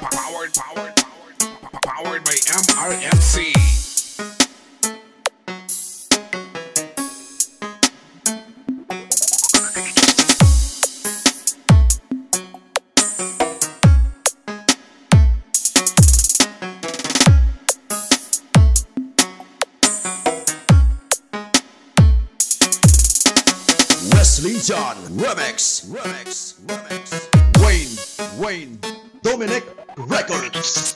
powered, powered, powered by MRMC. Wesley John Remix Remix Remix Wayne. Wayne Dominic Records.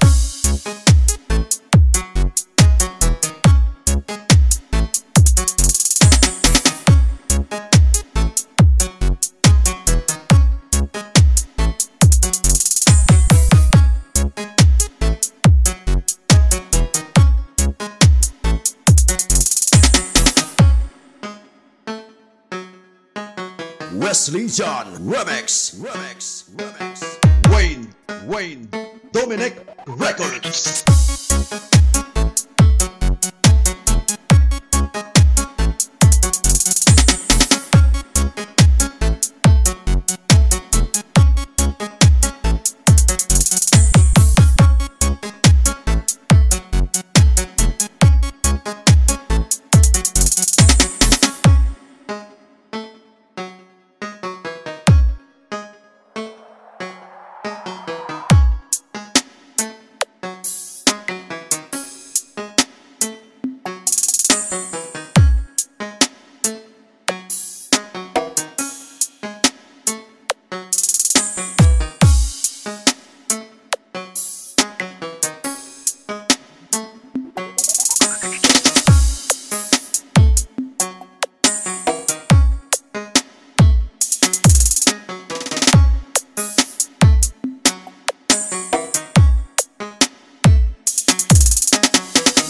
Wesley John Remix. Remix. Remix Wayne Dominic Records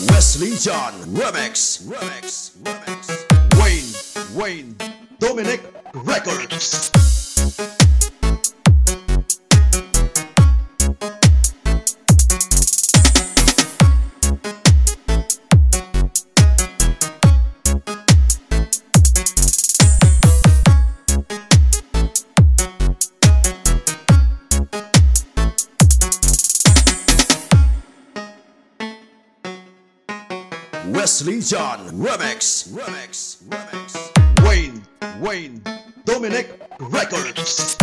Wesley John Remix. Remix. Remix Wayne. Wayne. Dominic Records Wesley John Remix Remix Remix Wayne Wayne Dominic Records